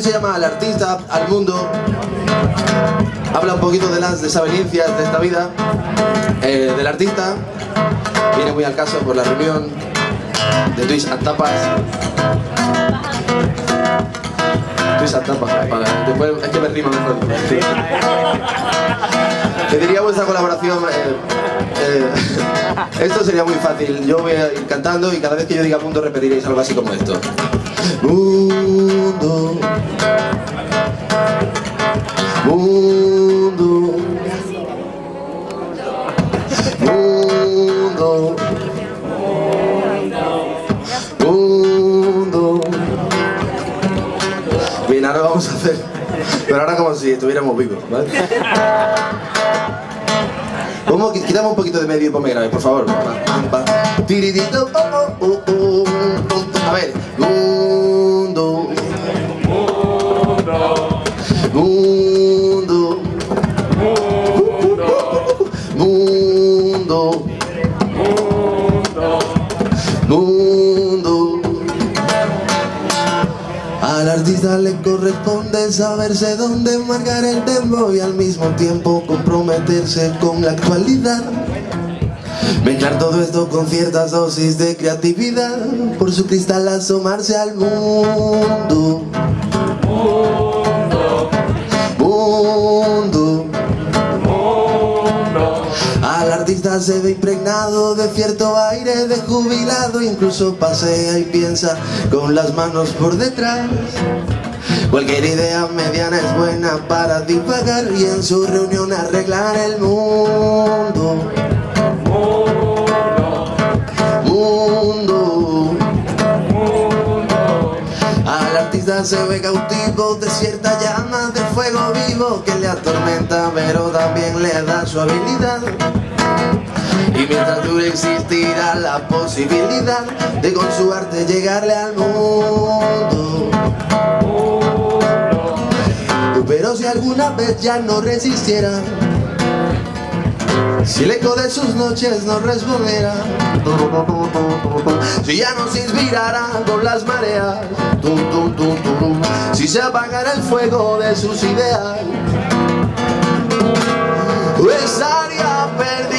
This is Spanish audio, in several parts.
canción se llama Al artista, al mundo. Habla un poquito de las desavenencias de esta vida. Eh, del artista. Viene muy al caso por la reunión de Twist and Tapas. Twist and Tapas, después es que me rima mejor. Te diría vuestra colaboración. eh, eh, esto sería muy fácil. Yo voy a ir cantando y cada vez que yo diga mundo repetiréis algo así como esto. Mundo. Mundo. Mundo. Mundo. Bien, ahora vamos a hacer. Pero ahora como si estuviéramos vivos, ¿vale? ¿Cómo? Quitamos un poquito de medio y grave, por favor. A ver. Le corresponde saberse dónde marcar el tempo y al mismo tiempo comprometerse con la actualidad. Mezclar todo esto con ciertas dosis de creatividad, por su cristal asomarse al mundo. Mundo. Al artista se ve impregnado de cierto aire de jubilado, incluso pasea y piensa con las manos por detrás. Cualquier idea mediana es buena para divagar y en su reunión arreglar el mundo. Mundo. Al artista se ve cautivo de cierta llama de fuego vivo que le atormenta pero también le da su habilidad. Y mientras dure existirá la posibilidad de con su arte llegarle al mundo. Si alguna vez ya no resistiera, si el eco de sus noches no respondiera, si ya no se inspirara con las mareas, si se apagara el fuego de sus ideas, estaría perdido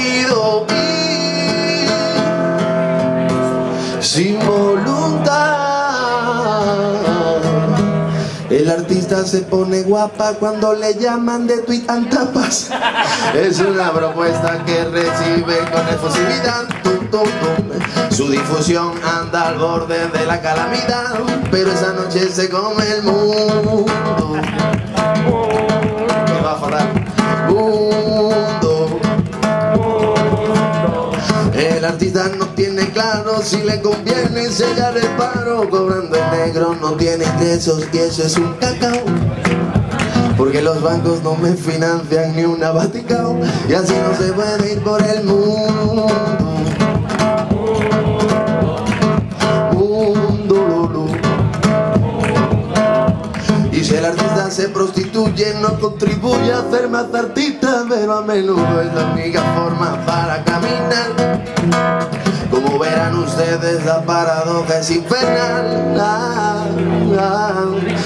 artista se pone guapa cuando le llaman de tweet and tapas. Es una propuesta que recibe con efusividad. Tum, tum, tum. Su difusión anda al borde de la calamidad, pero esa noche se come el mundo. Me va a fatal. Mundo. El artista no si le conviene sellar el paro. Cobrando en negro no tiene ingresos y eso es un cacao. Porque los bancos no me financian ni una Vaticao Y así no se puede ir por el mundo. Y si el artista se prostituye no contribuye a ser más artista Pero a menudo es la única forma para caminar ustedes la paradoja es infernal.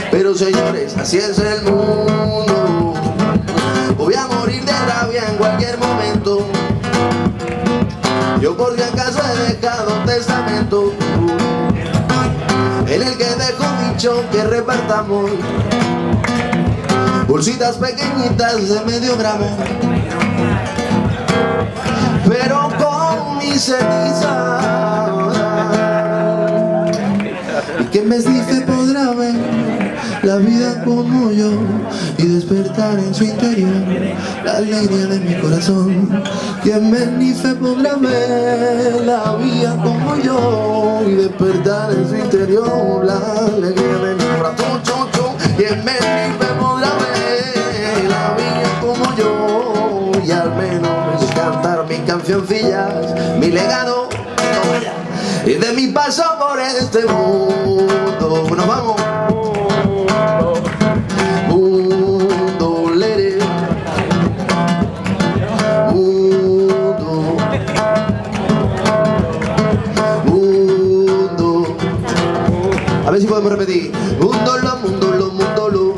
Pero señores, así es el mundo. Voy a morir de rabia en cualquier momento. Yo por si acaso he dejado testamento. En el que dejo dicho que repartamos. Bolsitas pequeñitas de medio gramo. Pero con mi ceniza que me dice podrá ver la vida como yo y despertar en su interior la alegría de mi corazón. Quien me dice podrá ver la vida como yo y despertar en su interior la alegría de mi corazón. Chum, chum. Quien podrá ver la vida como yo y al menos cantar mis cancioncillas, mi legado. Y de mi paso por este mundo mundo nos vamos. Mundo mundo. Mundo. A ver si podemos repetir. Mundo lo mundo lo mundo lo.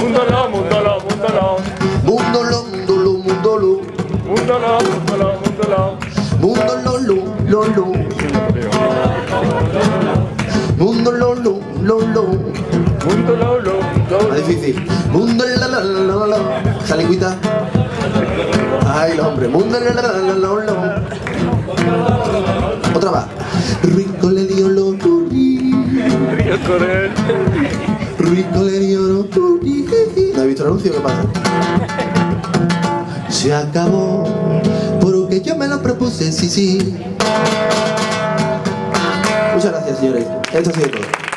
Mundo lo mundo lo mundo lo. Mundo lo mundo lo mundo lo. Mundo lo mundo lo mundo lo. Mundo lo lo lo lo. Mundo lo, lo, lo. Mundo lo, lo, lo. Ah, Difícil. Mundo la, la, Esa lengüita. Ay, los hombres. Mundo la, la, lo, lo. Otra va. Rico le dio lo, lo, Río Corel. Rico le dio lo, ¿No has visto el anuncio? ¿Qué pasa? Se acabó porque yo me lo propuse, sí, sí. Muchas gracias, señores. Esto ha sido todo.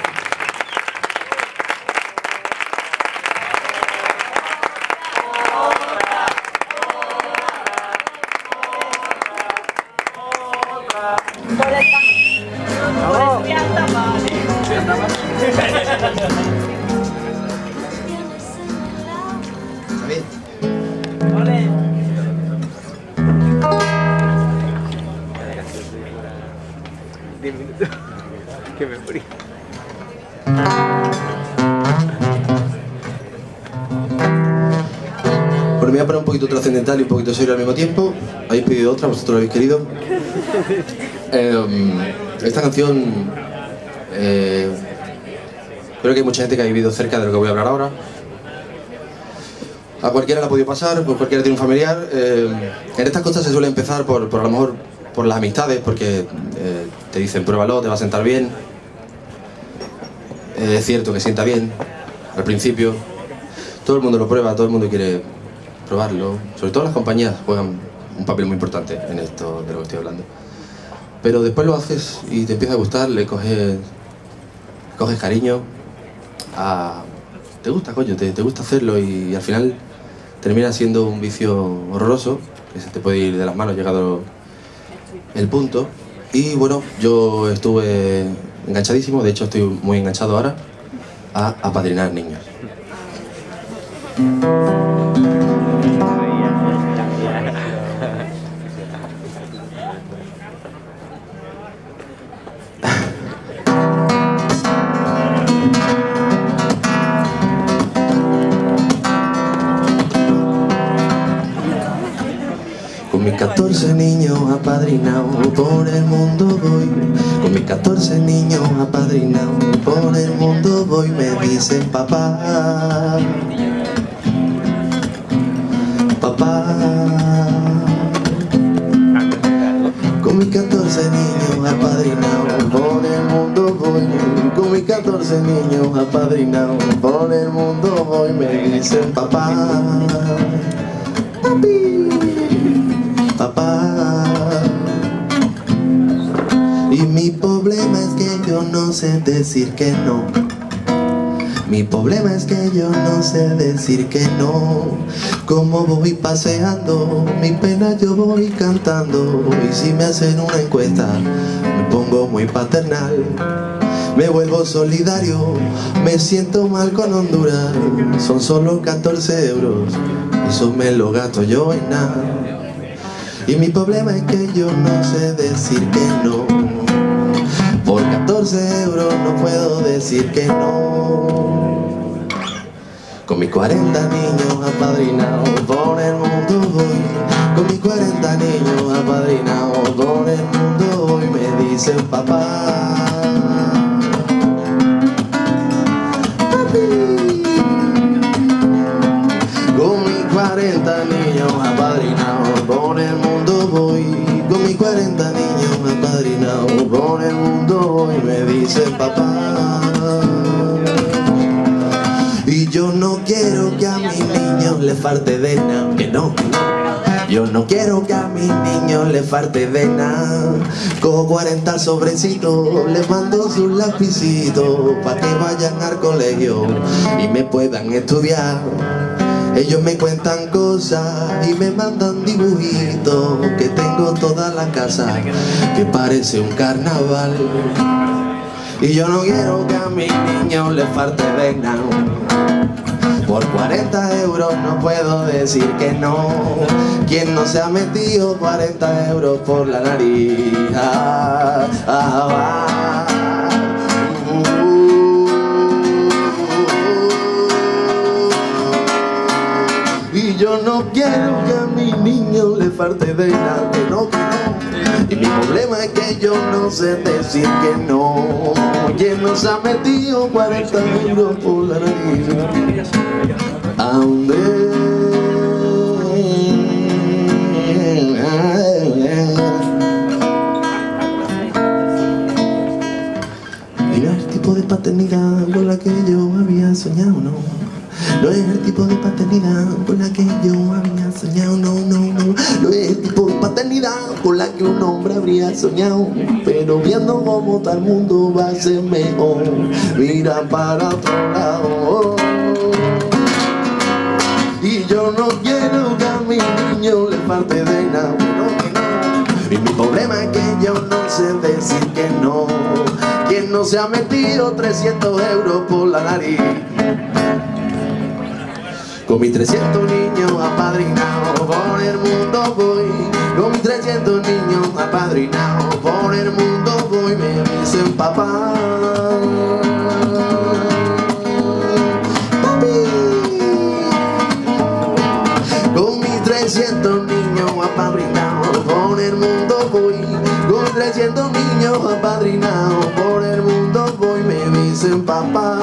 Que me morí. Bueno, me voy a poner un poquito trascendental y un poquito serio al mismo tiempo. Habéis pedido otra, vosotros lo habéis querido. Em, esta canción... Eh, creo que hay mucha gente que ha vivido cerca de lo que voy a hablar ahora. A cualquiera le ha podido pasar, pues cualquiera tiene un familiar. Em, en estas cosas se suele empezar por, a lo mejor por las amistades, porque eh, te dicen pruébalo, te va a sentar bien. es cierto que sienta bien al principio. Todo el mundo lo prueba, todo el mundo quiere probarlo. Sobre todo las compañías juegan un papel muy importante en esto de lo que estoy hablando. Pero después lo haces y te empieza a gustar, le coges, coges cariño. Te gusta, coño, te, gusta hacerlo y, al final termina siendo un vicio horroroso que se te puede ir de las manos llegado el punto. Y bueno, yo estuve enganchadísimo, de hecho estoy muy enganchado ahora, a apadrinar niños. 14 niños apadrinados por el mundo voy. Con mis 14 niños apadrinados por el mundo voy Me dicen papá. Papá. Con mis 14 niños apadrinados por el mundo voy. Con mis 14 niños apadrinados por el mundo voy Me dicen papá. Papi sé decir que no. Mi problema es que yo no sé decir que no. Como voy paseando, mi pena yo voy cantando. Y si me hacen una encuesta, me pongo muy paternal. Me vuelvo solidario, me siento mal con Honduras. Son solo 14 euros, eso me lo gasto yo en nada. Y mi problema es que yo no sé decir que no Por 14 euros no puedo decir que no. Con mis 40 niños apadrinados por el mundo voy Con mis 40 niños apadrinados por el mundo voy Me dicen papá. Papi. Con mis 40 niños dice papá. Y yo no quiero que a mis niños le falte de nada Que no, yo no quiero que a mis niños le falte de nada. Cojo 40 sobrecitos, les mando sus lapicitos Pa' que vayan al colegio y me puedan estudiar. Ellos me cuentan cosas y me mandan dibujitos Que tengo toda la casa que parece un carnaval Y yo no quiero que a mis niños les falte vena por 40 euros no puedo decir que no ¿Quién no se ha metido 40 euros por la nariz? Ah, ah, ah. yo no quiero que a mi niño le falte de nada, que no, que no. Y mi problema es que yo no sé decir que no quien nos ha metido 40 euros por la nariz. ¿A dónde? Mira el tipo de paternidad con la que yo había soñado, no. No es el tipo de paternidad con la que yo había soñado, no, no, no. No es el tipo de paternidad con la que un hombre habría soñado. Pero viendo cómo tal mundo va a ser mejor, mira para otro lado. Y yo no quiero que a mi niño le falte de nada. Y mi problema es que yo no sé decir que no. Quien no se ha metido 300 euros por la nariz. Con mis 300 niños apadrinados por el mundo voy Con mis 300 niños apadrinados por el mundo voy Me dicen papá Papi. Con mis 300 niños apadrinados por el mundo voy Con 300 niños apadrinados por el mundo voy Me dicen papá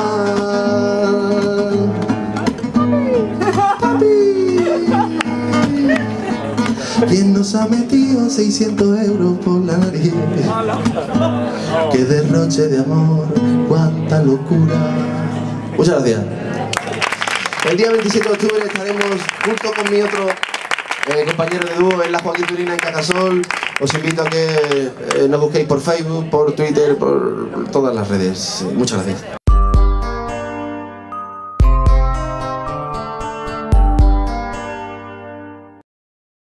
¿Quién nos ha metido 600 euros por la nariz? ¡Qué derroche de amor! ¡Cuánta locura! Muchas gracias. El día 27 de octubre estaremos junto con mi otro eh, compañero de dúo en la Joaquín Turina en Cacasol. Os invito a que eh, nos busquéis por Facebook, por Twitter, por todas las redes. Muchas gracias.